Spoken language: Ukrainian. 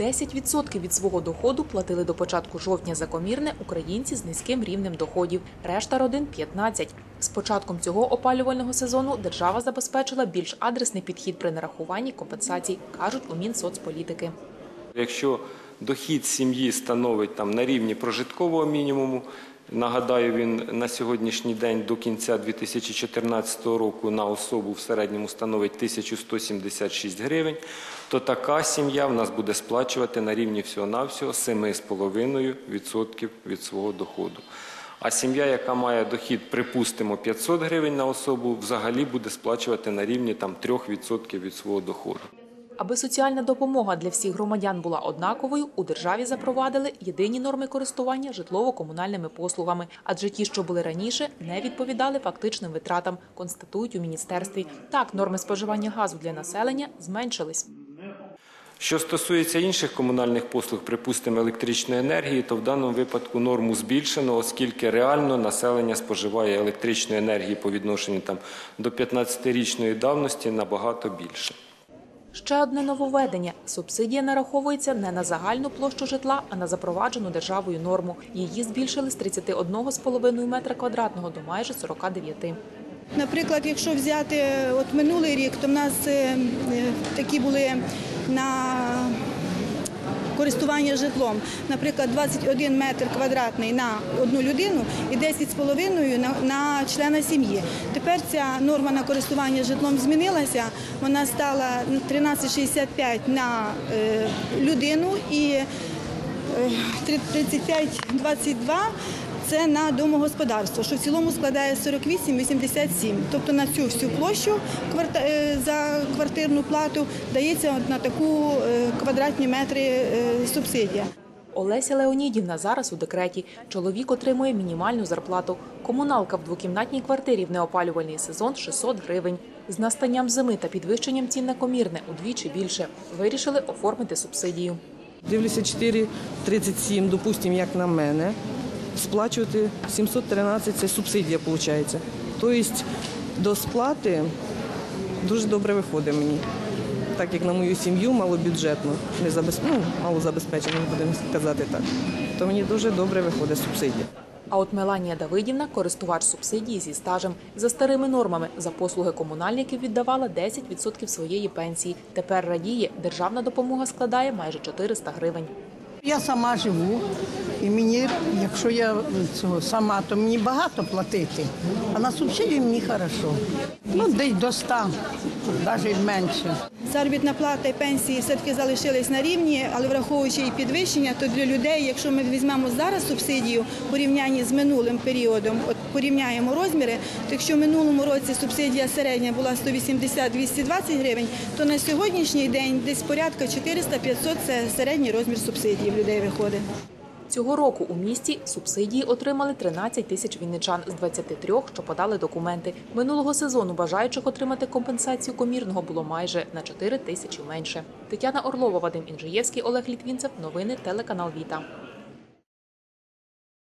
10% від свого доходу платили до початку жовтня за комірне українці з низьким рівнем доходів. Решта родин 15. З початком цього опалювального сезону держава забезпечила більш адресний підхід при нарахуванні компенсацій, кажуть у Мінсоцполітики. Якщо дохід сім'ї становить там на рівні прожиткового мінімуму, нагадаю, він на сьогоднішній день до кінця 2014 року на особу в середньому становить 1176 гривень, то така сім'я в нас буде сплачувати на рівні всього-навсього 7,5% від свого доходу. А сім'я, яка має дохід, припустимо, 500 гривень на особу, взагалі буде сплачувати на рівні там 3% від свого доходу. Аби соціальна допомога для всіх громадян була однаковою, у державі запровадили єдині норми користування житлово-комунальними послугами, адже ті, що були раніше, не відповідали фактичним витратам, констатують у міністерстві. Так, норми споживання газу для населення зменшились. Що стосується інших комунальних послуг, припустимо, електричної енергії, то в даному випадку норму збільшено, оскільки реально населення споживає електричної енергії по відношенню там, до 15-річної давності набагато більше. Ще одне нововведення – субсидія нараховується не на загальну площу житла, а на запроваджену державою норму. Її збільшили з 31,5 метра квадратного до майже 49. Наприклад, якщо взяти от минулий рік, то в нас е, е, такі були на користування житлом, наприклад, 21 метр квадратний на одну людину і 10,5 на, на члена сім'ї. Тепер ця норма на користування житлом змінилася. Вона стала 13,65 на е, людину і е, 35,22 це на домогосподарство, що в цілому складає 48,87. Тобто на цю всю площу е, за квартирну плату дається на таку е, квадратні метри е, субсидія. Олеся Леонідівна зараз у декреті. Чоловік отримує мінімальну зарплату. Комуналка в двокімнатній квартирі в неопалювальний сезон 600 гривень. З настанням зими та підвищенням цін на комірне удвічі більше. Вирішили оформити субсидію. Дивлюся 4,37, допустимо, як на мене. Сплачувати 713 це субсидія, виходить. Тобто до сплати дуже добре виходить мені. Так як на мою сім'ю малобюджетну, не забез... ну, малозабезпечену, будемо сказати так, то мені дуже добре виходить субсидія. А от Меланія Давидівна, користувач субсидії зі стажем. За старими нормами за послуги комунальників віддавала 10% своєї пенсії. Тепер радіє, державна допомога складає майже 400 гривень. Я сама живу, і мені, якщо я цього сама, то мені багато платити. А на субсидії мені хорошо. Ну, десь до 100, навіть менше. Заробітна плата і пенсії все-таки залишились на рівні, але враховуючи і підвищення, то для людей, якщо ми візьмемо зараз субсидію в порівнянні з минулим періодом, от порівняємо розміри, то якщо в минулому році субсидія середня була 180-220 гривень, то на сьогоднішній день десь порядка 400-500 – це середній розмір субсидії в людей виходить. Цього року у місті субсидії отримали 13 тисяч вінничан з 23, що подали документи. Минулого сезону бажаючих отримати компенсацію комірного було майже на 4 тисячі менше. Тетяна Орлова, Вадим Інжиєвський, Олег Літвінцев. Новини телеканал Віта.